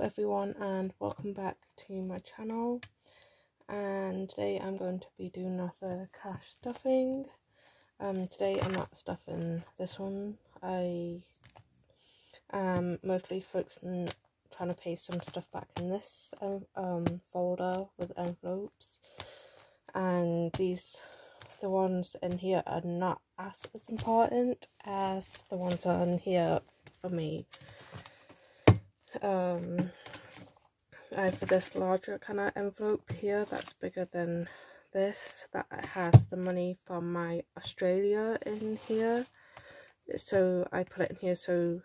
everyone and welcome back to my channel. And today I'm going to be doing another cash stuffing. Um today I'm not stuffing this one. I am mostly focusing trying to pay some stuff back in this um, um folder with envelopes. And these the ones in here are not as, as important as the ones on here for me um, I have this larger kind of envelope here that's bigger than this that has the money from my Australia in here. So I put it in here so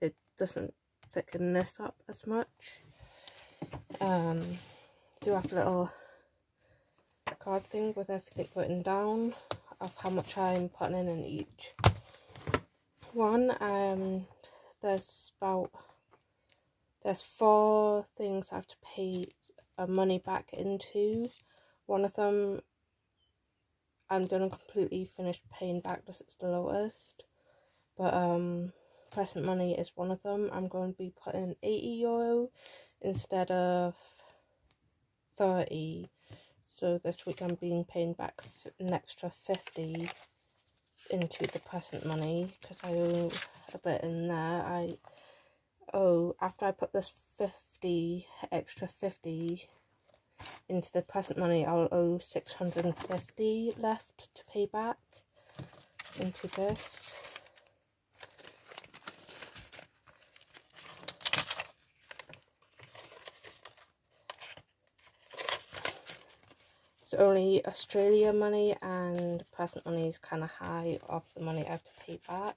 it doesn't thicken this up as much. Um do have a little card thing with everything written down of how much I'm putting in in each one. Um there's about there's four things I have to pay uh, money back into. One of them I'm gonna completely finish paying back because it's the lowest. But um present money is one of them. I'm going to be putting 80 euro instead of 30. So this week I'm being paying back an extra 50 into the present money because I owe a bit in there. I oh, after I put this 50, extra 50 into the present money, I'll owe 650 left to pay back into this. It's only Australia money and present money is kind of high off the money I have to pay back.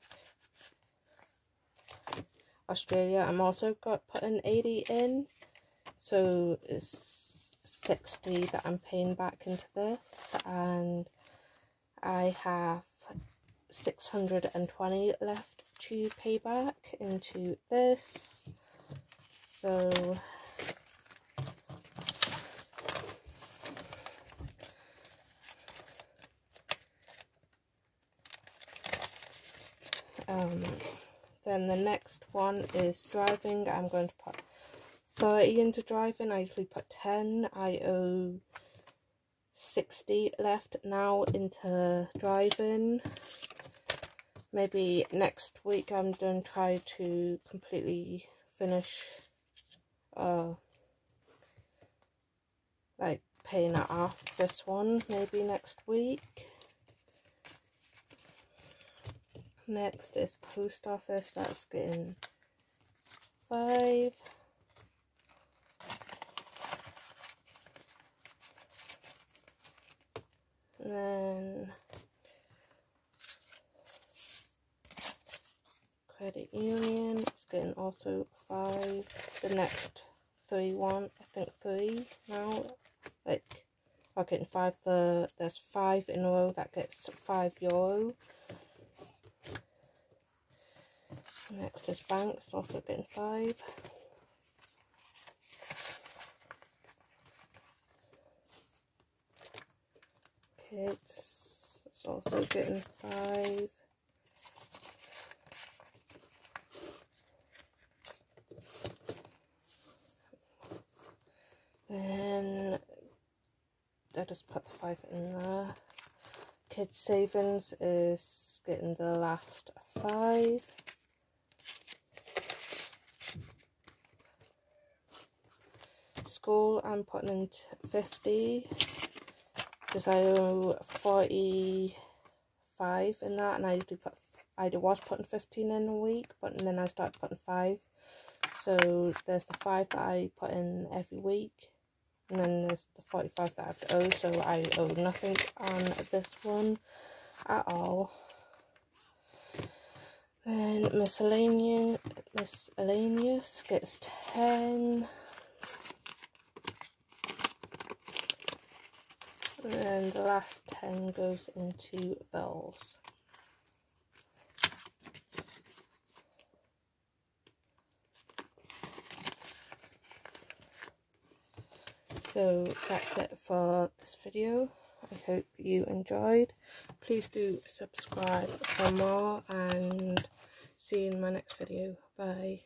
Australia. I'm also got putting 80 in. So it's 60 that I'm paying back into this. And I have 620 left to pay back into this. So um then the next one is driving. I'm going to put 30 into driving. I usually put 10. I owe 60 left now into driving. Maybe next week I'm going to try to completely finish uh like paying it off this one maybe next week. Next is post office. That's getting five. And then credit union. It's getting also five. The next three one, I think three now. Like, I'm getting five. The there's five in a row that gets five euro. Next is banks, also getting five. Kids, it's also getting five. Then I just put the five in there. Kids savings is getting the last five. School I'm putting in 50 because I owe 45 in that and I usually put I was putting 15 in a week but then I started putting 5 so there's the 5 that I put in every week and then there's the 45 that I have to owe so I owe nothing on this one at all. Then miscellaneous miscellaneous gets 10 and the last 10 goes into bells. So that's it for this video. I hope you enjoyed. Please do subscribe for more and see you in my next video. Bye.